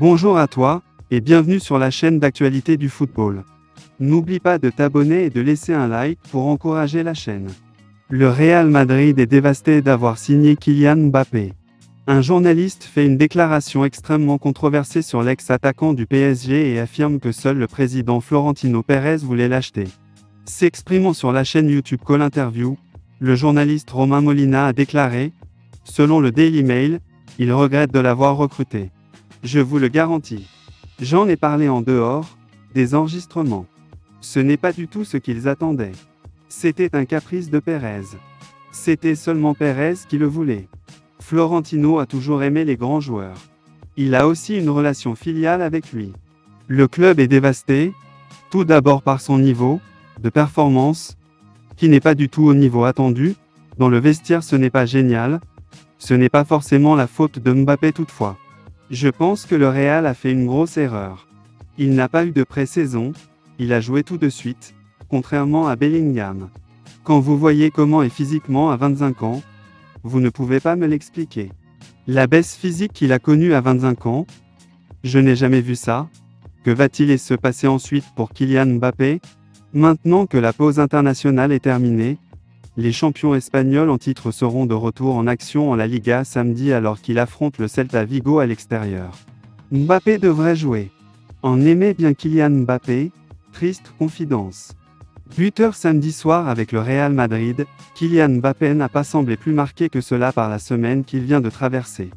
Bonjour à toi, et bienvenue sur la chaîne d'actualité du football. N'oublie pas de t'abonner et de laisser un like pour encourager la chaîne. Le Real Madrid est dévasté d'avoir signé Kylian Mbappé. Un journaliste fait une déclaration extrêmement controversée sur l'ex-attaquant du PSG et affirme que seul le président Florentino Pérez voulait l'acheter. S'exprimant sur la chaîne YouTube Call Interview, le journaliste Romain Molina a déclaré Selon le Daily Mail, il regrette de l'avoir recruté. Je vous le garantis. J'en ai parlé en dehors, des enregistrements. Ce n'est pas du tout ce qu'ils attendaient. C'était un caprice de Pérez. C'était seulement Pérez qui le voulait. Florentino a toujours aimé les grands joueurs. Il a aussi une relation filiale avec lui. Le club est dévasté, tout d'abord par son niveau de performance, qui n'est pas du tout au niveau attendu, dans le vestiaire ce n'est pas génial, ce n'est pas forcément la faute de Mbappé toutefois. Je pense que le Real a fait une grosse erreur. Il n'a pas eu de pré-saison, il a joué tout de suite, contrairement à Bellingham. Quand vous voyez comment est physiquement à 25 ans, vous ne pouvez pas me l'expliquer. La baisse physique qu'il a connue à 25 ans, je n'ai jamais vu ça. Que va-t-il se passer ensuite pour Kylian Mbappé? Maintenant que la pause internationale est terminée, les champions espagnols en titre seront de retour en action en la Liga samedi alors qu'il affronte le Celta Vigo à l'extérieur. Mbappé devrait jouer. En aimait bien Kylian Mbappé Triste confidence. Buteur samedi soir avec le Real Madrid, Kylian Mbappé n'a pas semblé plus marqué que cela par la semaine qu'il vient de traverser.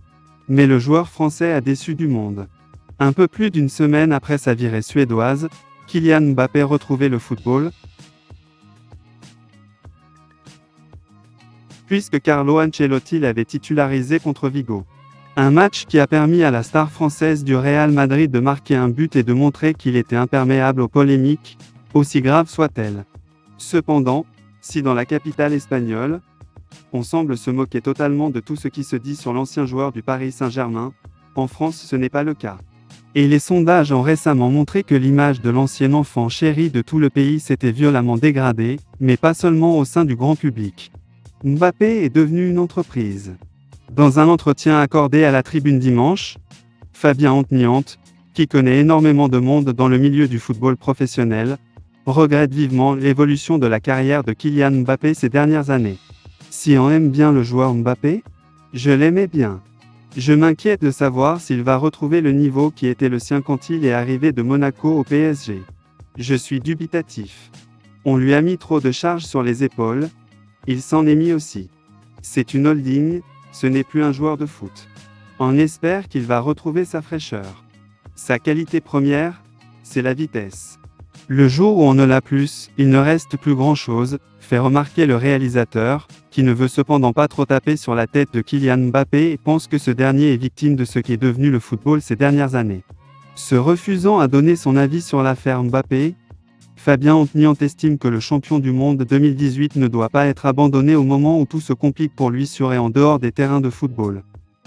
Mais le joueur français a déçu du monde. Un peu plus d'une semaine après sa virée suédoise, Kylian Mbappé retrouvait le football, puisque Carlo Ancelotti l'avait titularisé contre Vigo. Un match qui a permis à la star française du Real Madrid de marquer un but et de montrer qu'il était imperméable aux polémiques, aussi graves soient-elles. Cependant, si dans la capitale espagnole, on semble se moquer totalement de tout ce qui se dit sur l'ancien joueur du Paris Saint-Germain, en France ce n'est pas le cas. Et les sondages ont récemment montré que l'image de l'ancien enfant chéri de tout le pays s'était violemment dégradée, mais pas seulement au sein du grand public. Mbappé est devenu une entreprise. Dans un entretien accordé à la tribune dimanche, Fabien Antniante, qui connaît énormément de monde dans le milieu du football professionnel, regrette vivement l'évolution de la carrière de Kylian Mbappé ces dernières années. Si on aime bien le joueur Mbappé, je l'aimais bien. Je m'inquiète de savoir s'il va retrouver le niveau qui était le sien quand il est arrivé de Monaco au PSG. Je suis dubitatif. On lui a mis trop de charges sur les épaules, il s'en est mis aussi. C'est une holding, ce n'est plus un joueur de foot. On espère qu'il va retrouver sa fraîcheur. Sa qualité première, c'est la vitesse. Le jour où on ne l'a plus, il ne reste plus grand-chose, fait remarquer le réalisateur, qui ne veut cependant pas trop taper sur la tête de Kylian Mbappé et pense que ce dernier est victime de ce qui est devenu le football ces dernières années. Se refusant à donner son avis sur l'affaire Mbappé, Fabien Antniant estime que le champion du monde 2018 ne doit pas être abandonné au moment où tout se complique pour lui sur et en dehors des terrains de football.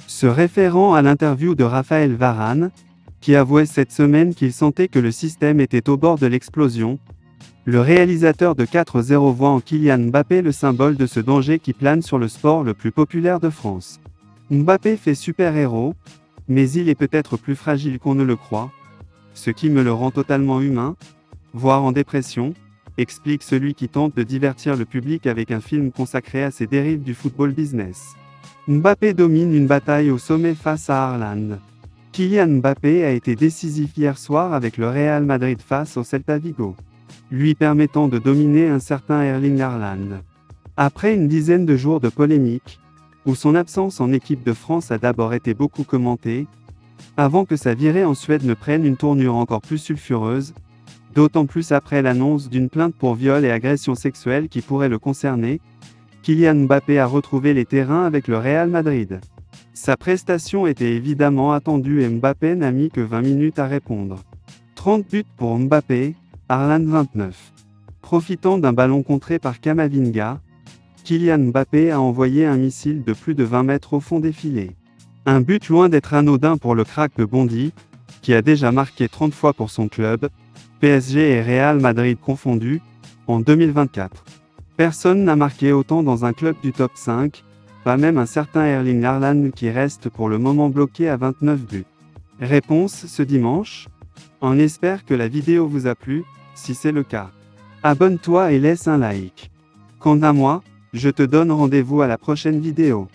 Se référant à l'interview de Raphaël Varane, qui avouait cette semaine qu'il sentait que le système était au bord de l'explosion. Le réalisateur de 4-0 voit en Kylian Mbappé le symbole de ce danger qui plane sur le sport le plus populaire de France. Mbappé fait super-héros, mais il est peut-être plus fragile qu'on ne le croit, ce qui me le rend totalement humain, voire en dépression, explique celui qui tente de divertir le public avec un film consacré à ses dérives du football business. Mbappé domine une bataille au sommet face à Haaland. Kylian Mbappé a été décisif hier soir avec le Real Madrid face au Celta Vigo, lui permettant de dominer un certain Erling Haaland. Après une dizaine de jours de polémique, où son absence en équipe de France a d'abord été beaucoup commentée, avant que sa virée en Suède ne prenne une tournure encore plus sulfureuse, d'autant plus après l'annonce d'une plainte pour viol et agression sexuelle qui pourrait le concerner, Kylian Mbappé a retrouvé les terrains avec le Real Madrid. Sa prestation était évidemment attendue et Mbappé n'a mis que 20 minutes à répondre. 30 buts pour Mbappé, Arlan 29. Profitant d'un ballon contré par Kamavinga, Kylian Mbappé a envoyé un missile de plus de 20 mètres au fond des filets. Un but loin d'être anodin pour le crack de Bondy, qui a déjà marqué 30 fois pour son club, PSG et Real Madrid confondus, en 2024. Personne n'a marqué autant dans un club du top 5, pas même un certain Erling Haaland qui reste pour le moment bloqué à 29 buts. Réponse ce dimanche On espère que la vidéo vous a plu, si c'est le cas. Abonne-toi et laisse un like. Quant à moi, je te donne rendez-vous à la prochaine vidéo.